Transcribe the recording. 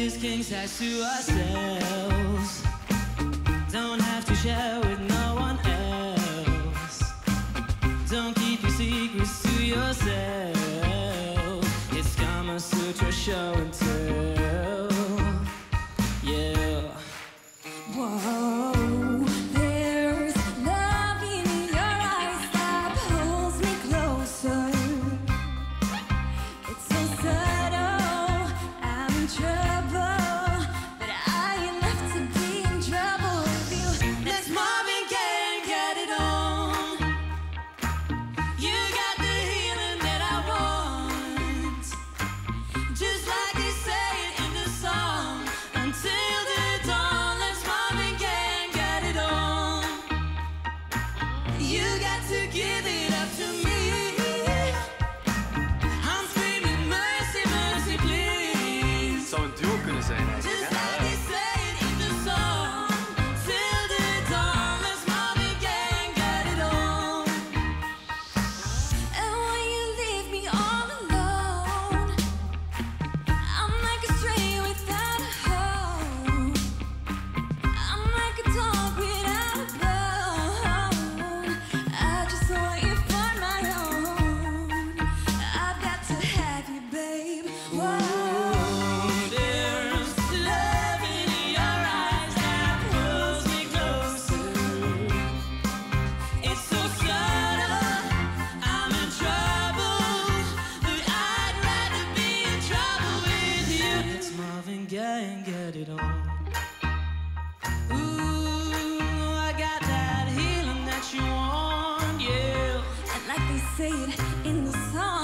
these kings size to ourselves. Don't have to share with no one else. Don't keep your secrets to yourself. It's Kama Sutra show and tell. to it all. Ooh, I got that healing that you want, yeah. And like they say it in the song.